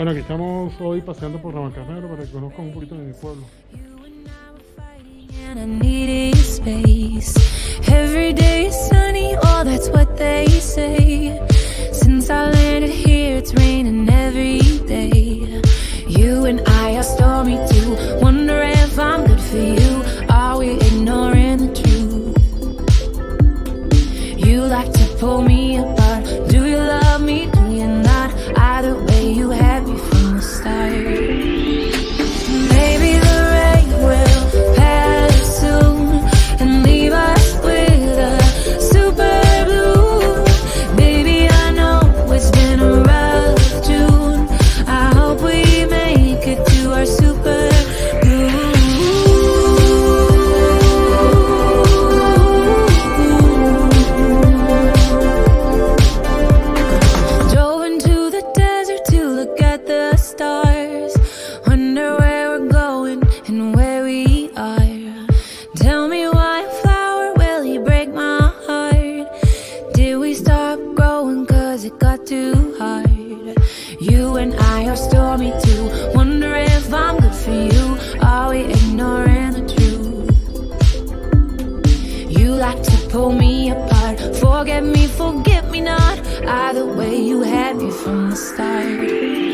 Bueno, aquí estamos hoy paseando por Navalcarnero para que conozcan un poquito de mi pueblo. And I needed space. Every day is sunny, oh, that's what they say. Since I landed here, it's raining every day. You and I are stormy too. Wonder if I'm good for you. Are we ignoring the truth? You like to pull me apart. Do you love me? Do you not? It got too hard? You and I are stormy too. Wonder if I'm good for you. Are we ignoring the truth? You like to pull me apart. Forget me, forget me not. Either way, you had me from the start.